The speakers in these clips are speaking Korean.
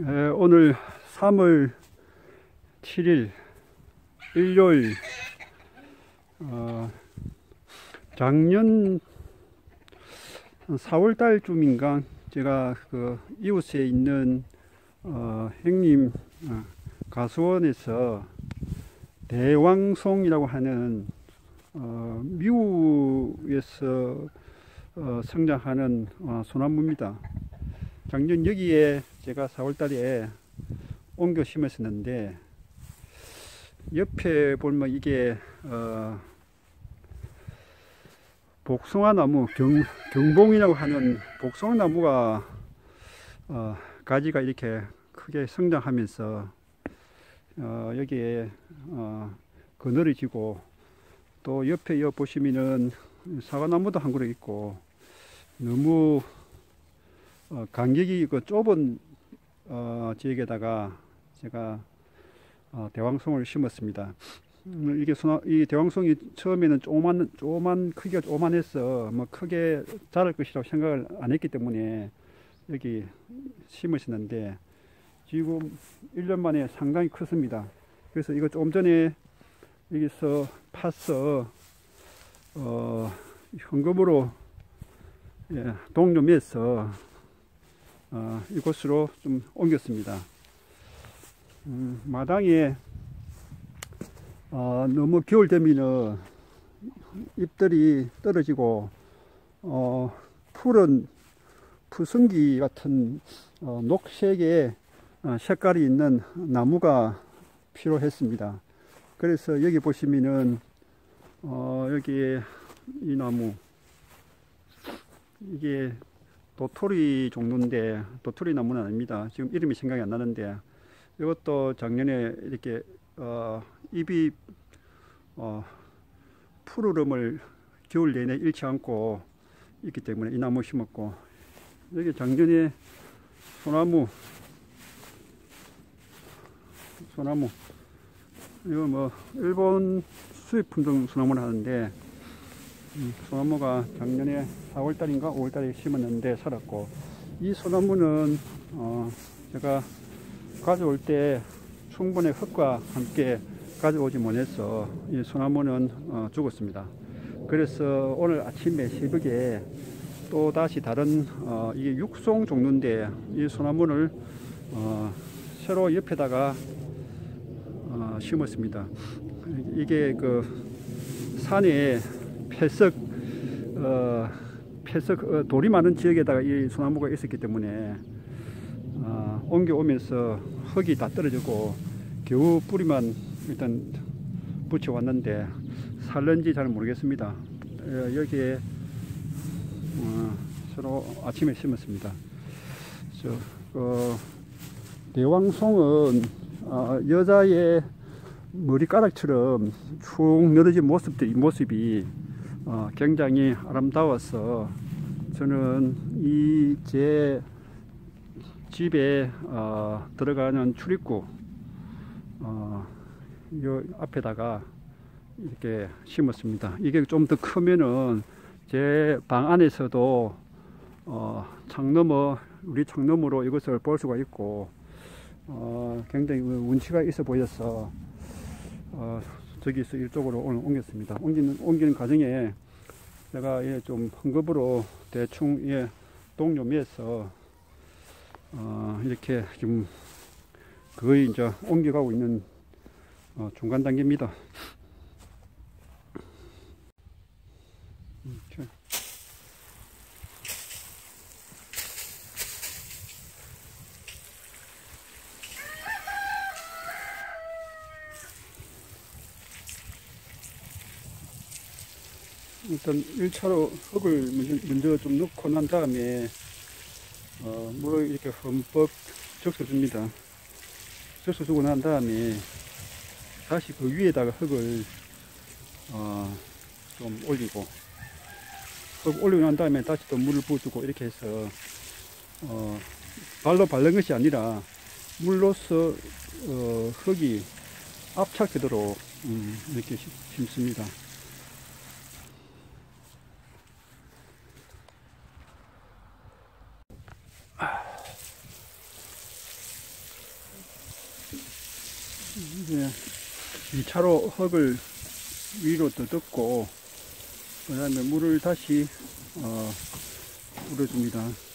에, 오늘 3월 7일 일요일 어, 작년 4월 달쯤인가 제가 그 이웃에 있는 어, 형님 어, 가수원에서 대왕송이라고 하는 어, 미국에서 어, 성장하는 어, 소나무입니다. 작년 여기에 제가 4월달에 옮겨 심었었는데 옆에 보면 이게 어, 복숭아나무 경, 경봉이라고 하는 복숭아나무가 어, 가지가 이렇게 크게 성장하면서 어, 여기에 어, 그늘이 지고 또 옆에 여 보시면은 사과나무도 한 그루 있고 너무 어, 간격이 그 좁은 어, 지역에다가 제가 어, 대왕송을 심었습니다. 음, 이게 소나, 이 대왕송이 처음에는 조만 조만 크기가 조만해서 뭐 크게 자랄 것이라고 생각을 안 했기 때문에 여기 심으셨는데 지금 1년 만에 상당히 컸습니다. 그래서 이거 좀 전에 여기서 파서 어, 현금으로 예, 동료매서 어, 이곳으로 좀 옮겼습니다. 음, 마당에 어, 너무 겨울 되면은 잎들이 떨어지고 어, 푸른 푸승기 같은 어, 녹색의 어, 색깔이 있는 나무가 필요했습니다. 그래서 여기 보시면은 어, 여기 이 나무 이게 도토리 종류인데 도토리 나무는 아닙니다. 지금 이름이 생각이 안 나는데 이것도 작년에 이렇게 어, 잎이 어, 푸르름을 겨울 내내 잃지 않고 있기 때문에 이 나무 심었고 여기 작년에 소나무 소나무 이거 뭐 일본 수입 품종 소나무를 하는데 음, 소나무가 작년에 4월달인가 5월달에 심었는데 살았고 이 소나무는 어 제가 가져올 때 충분히 흙과 함께 가져오지 못해서 이 소나무는 어 죽었습니다. 그래서 오늘 아침에 새벽에 또 다시 다른 어 이게 육송 종류인데 이 소나무를 어 새로 옆에다가 어 심었습니다. 이게 그 산에 폐석 어, 폐석 어, 돌이 많은 지역에다가 이 소나무가 있었기 때문에 어, 옮겨오면서 흙이 다 떨어지고 겨우 뿌리만 일단 붙여 왔는데 살는지 잘 모르겠습니다. 어, 여기에 어, 서로 아침에 심었습니다. 저, 어, 대왕송은 어, 여자의 머리카락처럼 축 늘어진 모습들 이 모습이 어, 굉장히 아름다워서 저는 이 제 집에 어, 들어가는 출입구 어, 요 앞에다가 이렇게 심었습니다. 이게 좀 더 크면은 제 방 안에서도 어, 창너머 우리 창너머로 이것을 볼 수가 있고 어, 굉장히 운치가 있어 보여서 어, 저기서 이쪽으로 오늘 옮겼습니다. 옮기는, 옮기는 과정에 제가 예, 좀 헌급으로 대충 예, 동료미에서 어, 이렇게 지금 거의 이제 옮겨가고 있는 어, 중간 단계입니다. 음, 일단 1차로 흙을 먼저 좀 넣고 난 다음에 어, 물을 이렇게 흠뻑 적셔줍니다. 적셔주고 난 다음에 다시 그 위에다가 흙을 어, 좀 올리고 흙 올리고 난 다음에 다시 또 물을 부어주고 이렇게 해서 어, 발로 바른 것이 아니라 물로서 어, 흙이 압착되도록 음, 이렇게 심습니다. 이제 2차로 흙을 위로 떠듬고 그 다음에 물을 다시 어, 뿌려줍니다.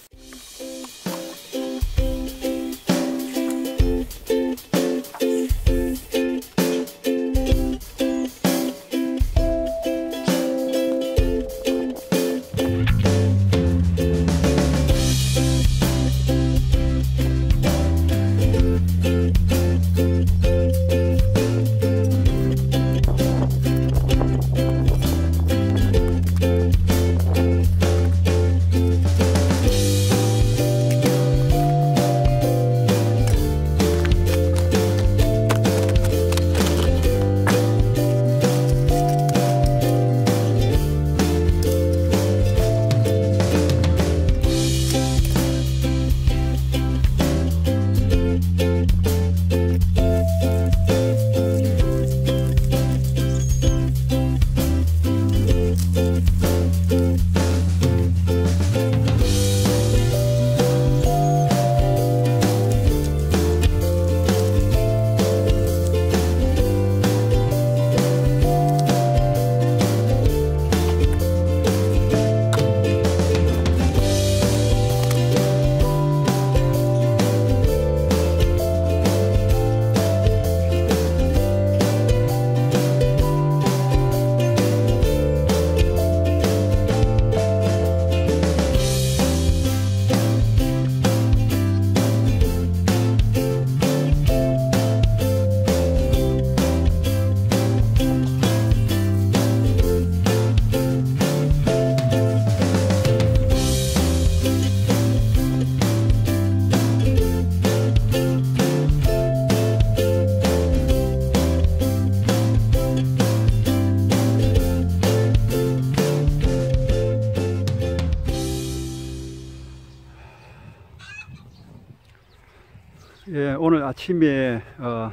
예, 오늘 아침에 어,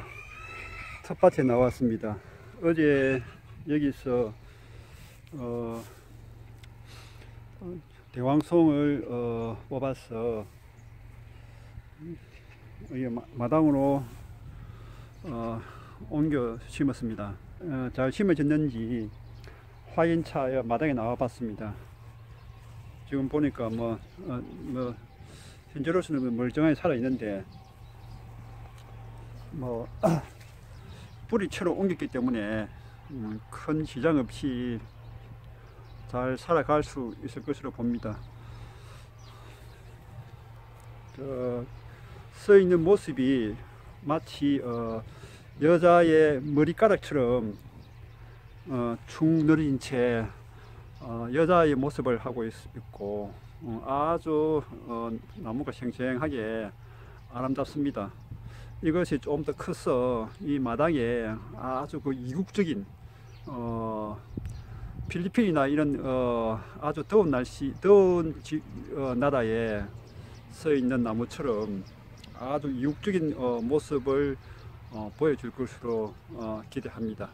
텃밭에 나왔습니다. 어제 여기서 어, 어, 대왕송을 어, 뽑아서 마당으로 어, 옮겨 심었습니다. 어, 잘 심어졌는지 화인차 마당에 나와봤습니다. 지금 보니까 뭐, 어, 뭐 현재로서는 뭐 멀쩡하게 살아 있는데 뭐 뿌리채로 옮겼기 때문에 음, 큰 지장 없이 잘 살아갈 수 있을 것으로 봅니다. 저, 서 있는 모습이 마치 어, 여자의 머리카락처럼 어, 축 늘어진 채 어, 여자의 모습을 하고 있, 고 아주 어, 나무가 생생하게 아름답습니다. 이것이 좀 더 커서 이 마당에 아주 그 이국적인 어, 필리핀이나 이런 어, 아주 더운 날씨, 더운 지, 어, 나라에 서 있는 나무처럼 아주 이국적인 어, 모습을 어, 보여줄 것으로 어, 기대합니다.